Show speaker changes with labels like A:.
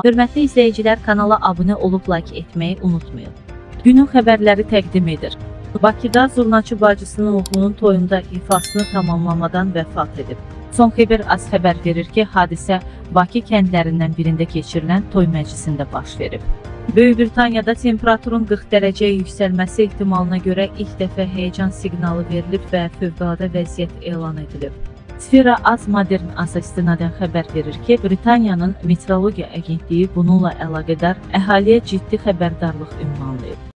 A: Hörmətli izləyicilər, kanala abunə olub like etməyi unutmayın. Günün xəbərləri təqdim edir. Bakıda zurnaçı bacısının oğlunun toyunda ifasını tamamlamadan vəfat edib. Son xəbər az xəbər verir ki, hadisə Bakı kəndlərindən birində keçirilən toy məclisində baş verib. Böyük Britaniyada temperaturun 40 dərəcəyə yüksəlməsi ehtimalına görə ilk dəfə həyəcan siqnalı verilib və fövqəladə vəziyyət elan edilib. Sfera Az Modern Asa istinadən xəbər verir ki, Britaniyanın Meteorologiya Agentliyi bununla əlaqədar əhaliyə ciddi xəbərdarlıq ünvanlayıb.